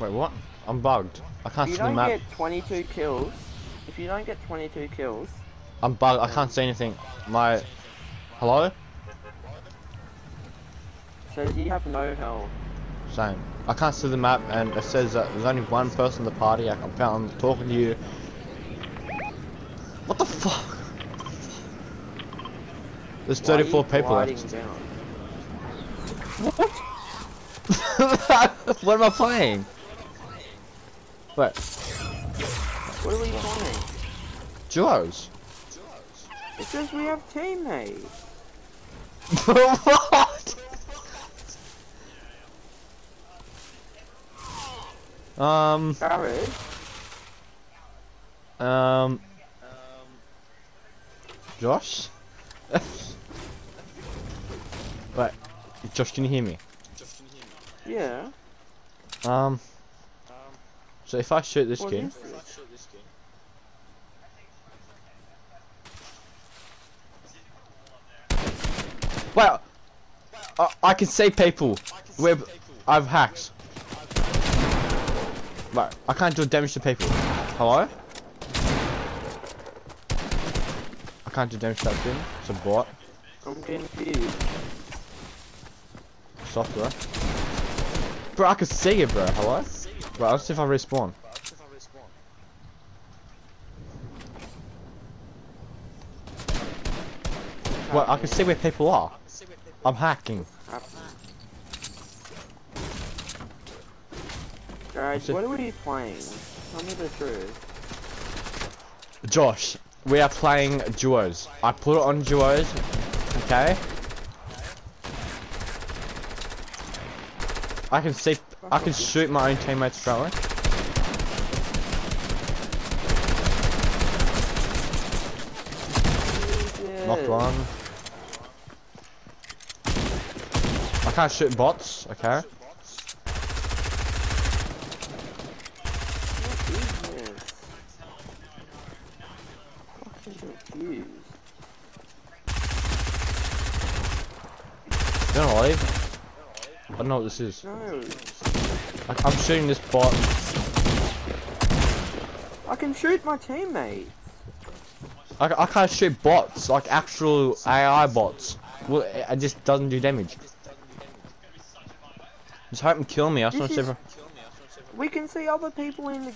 Wait, what? I'm bugged. I can't see the map. If you don't get 22 kills, if you don't get 22 kills, I'm bugged. I can't see anything. My. Hello? says you have no health. Same. I can't see the map, and it says that there's only one person in the party. I- I'm, I'm talking to you. What the fuck? There's Why are you 34 people left. down? what am I playing? Wait, What are we playing? duos. It says we have teammates. what? Um, Jared, um, Josh? Wait, Josh, can you hear me? yeah. Um, so if I shoot this What kid, well, I, I can see people. Where I've hacked. Right, I can't do damage to people. Hello? I can't do damage to that thing. It's a bot. I'm confused. Software. Bro, I can see it, bro. Hello? Right, let's see if I respawn. Well, I can see where people are. I'm hacking. It- what are we playing? Tell me the truth. Josh, we are playing duos. I put it on duos, okay? I can see, I can shoot my own teammates apparently. Eh? Knocked one. I can't shoot bots, okay? What is this? Fucking confused. You don't leave? I don't know what this is. No. I, I'm shooting this bot. I can shoot my teammate. I, I can't shoot bots, like actual AI bots. Well, it, it just doesn't do damage. Just hope and kill me. I just want to see if I- We can see other people in the